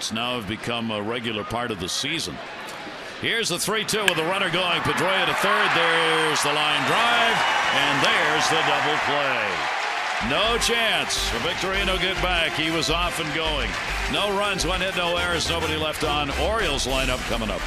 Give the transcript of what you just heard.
It's now have become a regular part of the season. Here's the 3 2 with the runner going. Pedroia to third. There's the line drive. And there's the double play. No chance for Victorino get back. He was off and going. No runs, one hit, no errors, nobody left on. Orioles lineup coming up.